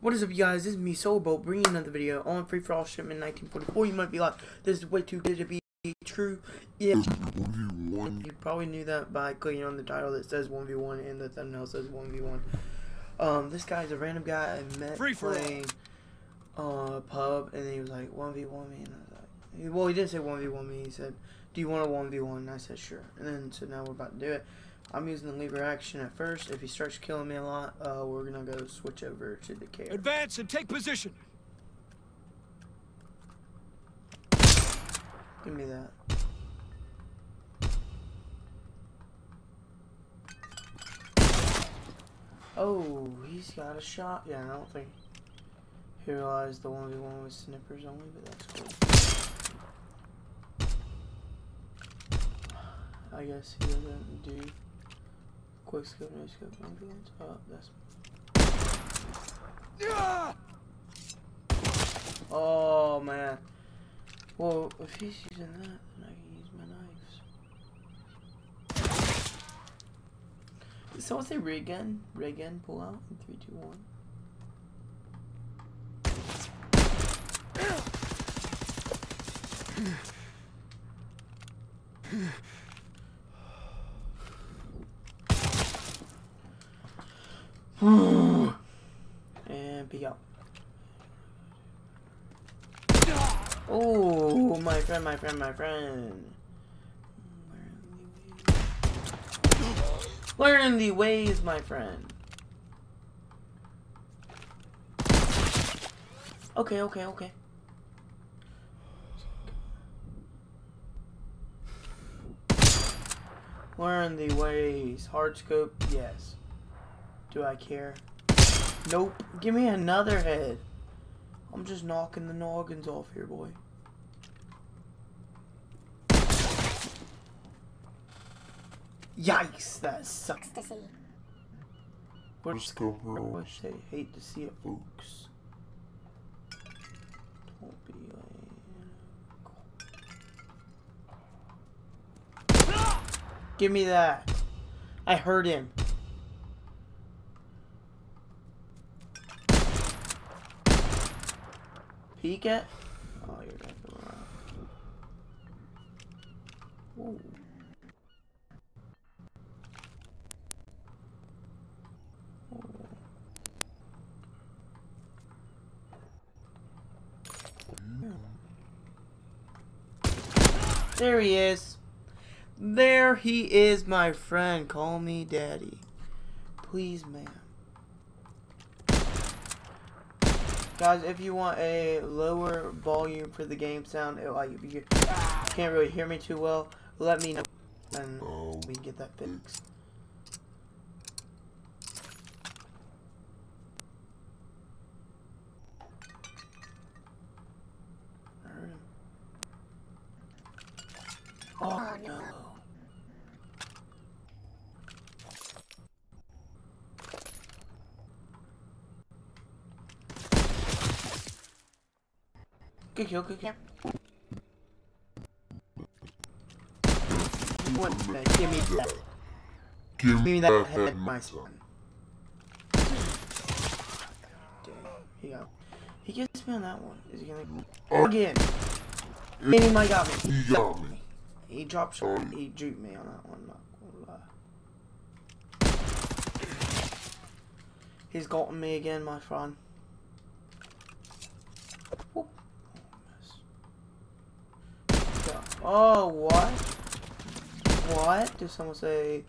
What is up, you guys? This is me, Solarbolt, bringing another video on Free For All Shipment 1944. You might be like, this is way too good to be true. Yeah, you probably knew that by clicking on the title that says 1v1 and the thumbnail says 1v1. Um, this guy's a random guy I met Free playing uh, pub, and he was like, 1v1 me, and I was like, well, he didn't say 1v1 me, he said, do you want a 1v1? And I said, sure. And then, so now we're about to do it. I'm using the lever action at first. If he starts killing me a lot, uh, we're gonna go switch over to the care. Advance and take position. Give me that. Oh, he's got a shot. Yeah, I don't think he realized the 1v1 was snippers only, but that's cool. I guess he doesn't do quick scope, no scope, 1v1s. Oh, that's. Yeah! Oh, man. Well, if he's using that, then I can use my knives. Did someone say ray gun? Pull out in 3, 2, 1. and peek out. Oh, my friend, my friend, my friend. Learn the ways, my friend. Okay, okay, okay. Learn the ways. Hard scope, yes. Do I care? Nope. Give me another head. I'm just knocking the noggins off here, boy. Yikes, that sucks. to see. What's the wish they hate to see it, folks. Don't be like... Give me that. I heard him. Peek it. Oh, you're gonna. Ooh. There he is. There he is, my friend. Call me daddy. Please, ma'am. Guys, if you want a lower volume for the game sound, it, like, if you can't really hear me too well, let me know and oh. we can get that fixed. I heard him. Oh. Good kill, good kill. What the? Give me that. Give me that head, my son. Dang, he got. He gets me on that one. Is he gonna oh. again? And he might got me. He got me. He dropped shot. Oh. He juked me on that one. Not gonna lie. He's gotten me again, my friend. Oh, what? What? Did someone say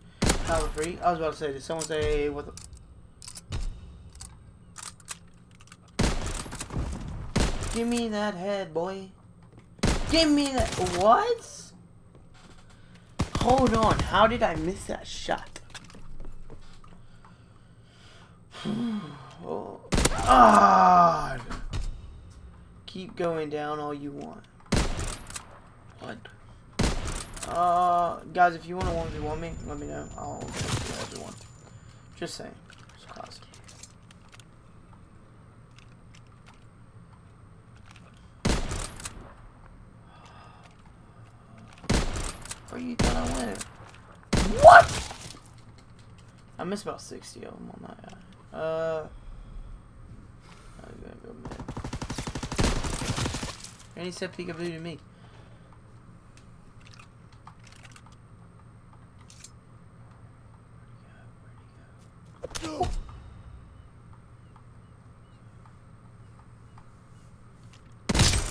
power free? I was about to say, did someone say what the... Give me that head, boy. Give me that... What? Hold on. How did I miss that shot? oh. Ah! Keep going down all you want. Uh, guys, if you want to 1v1 me, let me know. I'll everyone. Just saying. It's classic. Where you gonna win? What? I missed about 60 of them on that guy. Uh. he's gonna go. And he said to me.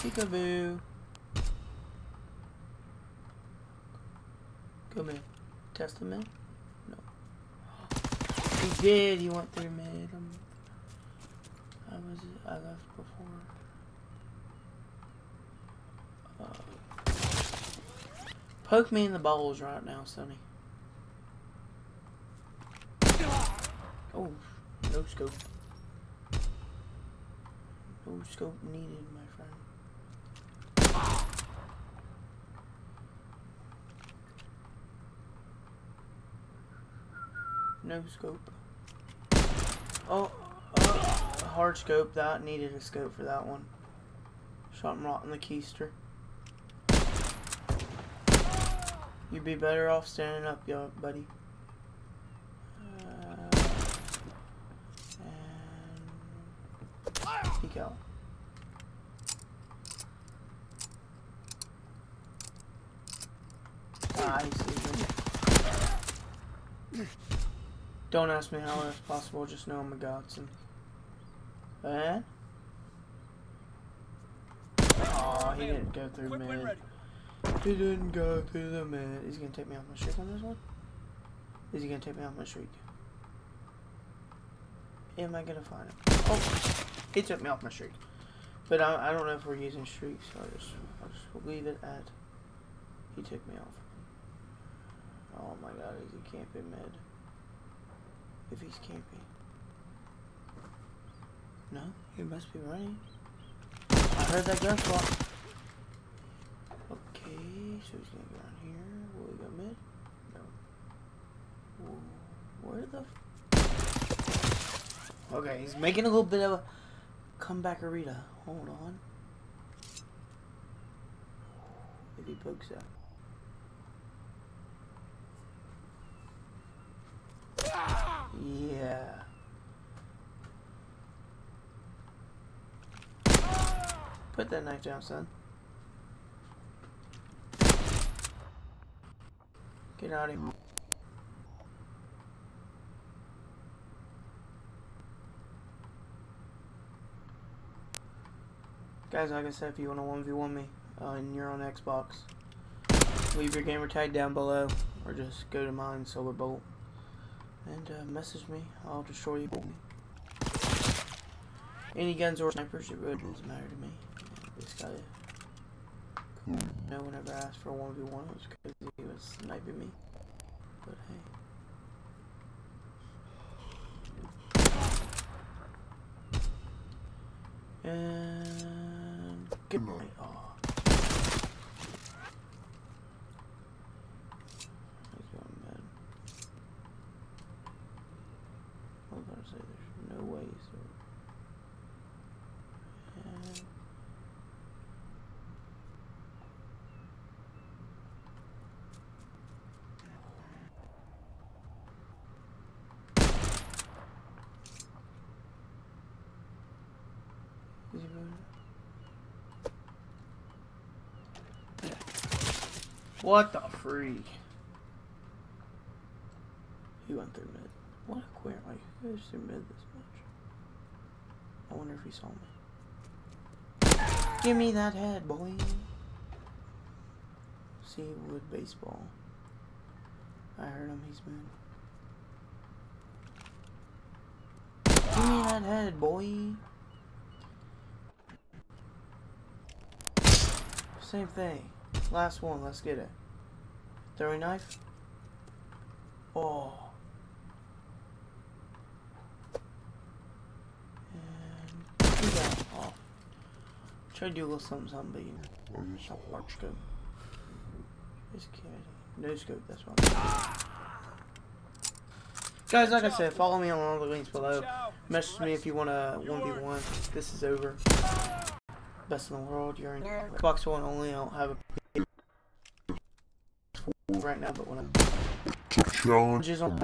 Peekaboo. Come in. Test him in? No. He did. He went through mid. Um, I was. I left before. Uh, poke me in the balls right now, Sonny. Oh, no scope. No scope needed, my friend. No scope. Oh, uh, hard scope. That needed a scope for that one. Shot him right in the keister. You'd be better off standing up, yo, buddy. Uh, and peek out. Ah, he sees me. Don't ask me how that's possible, just know I'm a godson. Eh? And? Oh, he didn't go through mid. He didn't go through the mid. Is he gonna take me off my streak on this one? Is he gonna take me off my streak? Am I gonna find him? Oh, he took me off my streak. But I, I don't know if we're using streaks, so I'll just, I'll just leave it at he took me off. Oh my god, is he camping mid? If he's camping. No, he must be running. I heard that gunshot. Okay, so he's gonna go around here. Will he go mid? No. Where the Okay, he's making a little bit of a comeback Arita. Hold on. If he pokes out. Yeah. Put that knife down, son. Get out of here. Guys, like I said, if you want to 1v1 me uh, and you're on Xbox, leave your gamer tag down below or just go to mine, Solarbolt, and uh, message me. I'll destroy you. Any guns or snipers, it really doesn't matter to me. This guy, hmm. no one ever asked for a 1v1, it was because he was sniping me. But hey. And good night. Oh. He's going mad. I was about to say there's no way so and Is he moving? What the freak? He went through mid. What a queer. Like, who goes through mid this much? I wonder if he saw me. Give me that head, boy. Seawood baseball. I heard him, he's moving. Give me that head, boy. Same thing. Last one, let's get it. Throwing knife. Oh. And two down. Oh. Try to do a little something, something, but you know. Not hard scope. This kid. No scope, that's wrong. Guys, like I said, follow me on all the links below. Message me if you want a 1v1. This is over. Best in the world. You're in Xbox One only. I don't have a right now, but when I'm challenges on